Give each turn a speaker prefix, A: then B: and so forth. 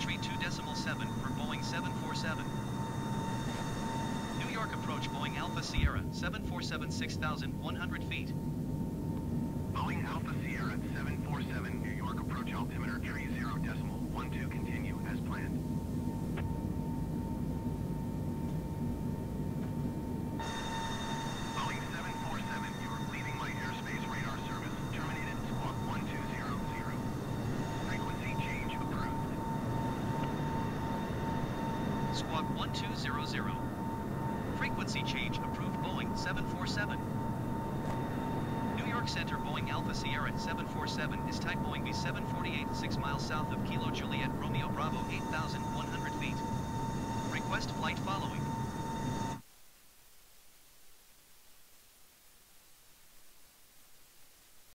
A: entry seven for
B: Boeing 747. New York approach Boeing Alpha Sierra 747 6100 feet. Squawk 1200. Frequency change approved
A: Boeing 747. New York Center Boeing Alpha Sierra 747 is type Boeing B748 6 miles south of